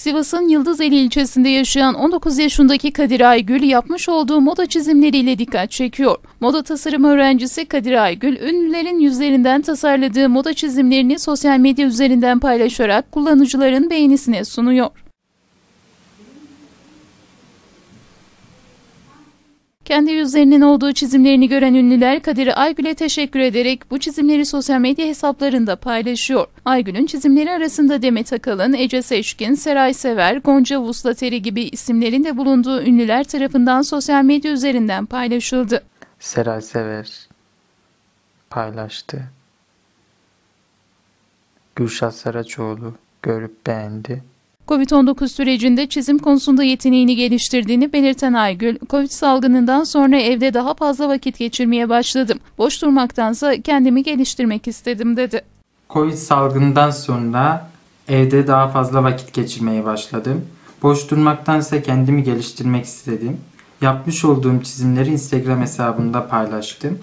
Sivas'ın Yıldızeli ilçesinde yaşayan 19 yaşındaki Kadir Aygül yapmış olduğu moda çizimleriyle dikkat çekiyor. Moda tasarım öğrencisi Kadir Aygül, ünlülerin yüzlerinden tasarladığı moda çizimlerini sosyal medya üzerinden paylaşarak kullanıcıların beğenisine sunuyor. Kendi yüzlerinin olduğu çizimlerini gören ünlüler Kadir Aygül'e teşekkür ederek bu çizimleri sosyal medya hesaplarında paylaşıyor. Aygül'ün çizimleri arasında Demet Akalın, Ece Seçkin, Seray Sever, Gonca Vuslateri gibi isimlerin de bulunduğu ünlüler tarafından sosyal medya üzerinden paylaşıldı. Seray Sever paylaştı. Gülşah Saraçoğlu görüp beğendi. Covid-19 sürecinde çizim konusunda yeteneğini geliştirdiğini belirten Aygül, Covid salgınından sonra evde daha fazla vakit geçirmeye başladım. Boş durmaktansa kendimi geliştirmek istedim dedi. Covid salgından sonra evde daha fazla vakit geçirmeye başladım. Boş durmaktansa kendimi geliştirmek istedim. Yapmış olduğum çizimleri Instagram hesabımda paylaştım.